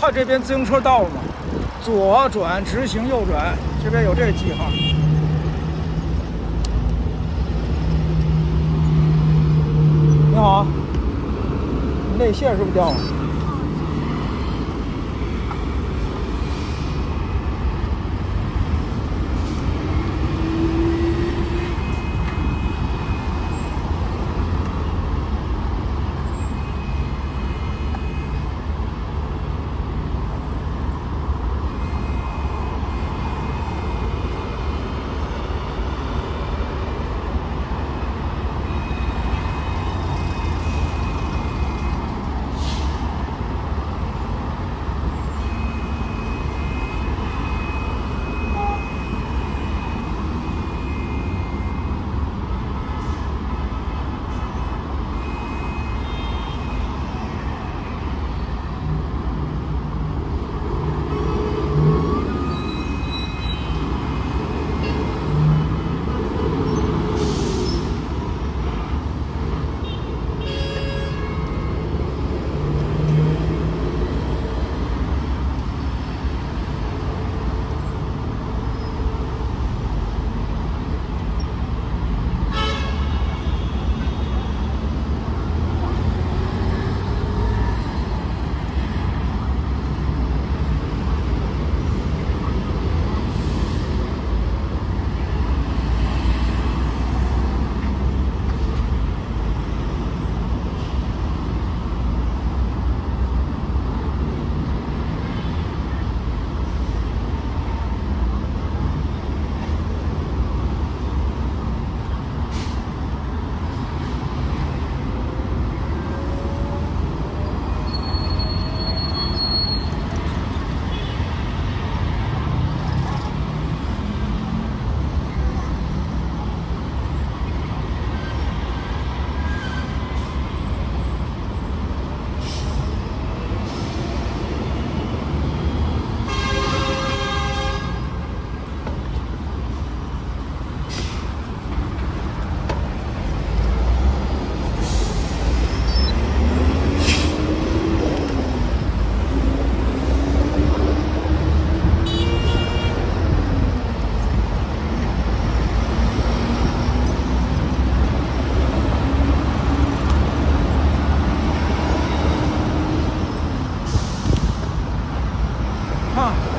看这边自行车道吗？左转直行，右转，这边有这个记号。你好，内线是不是掉了？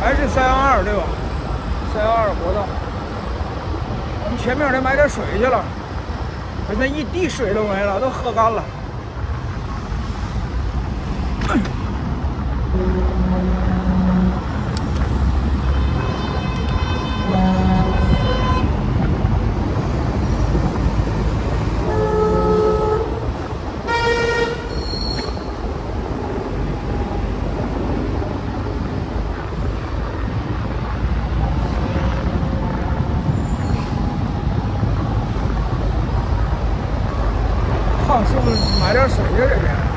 还是三幺二对吧？三幺二国道，我们前面得买点水去了，我那一滴水都没了，都喝干了。胖师傅买点水去这边。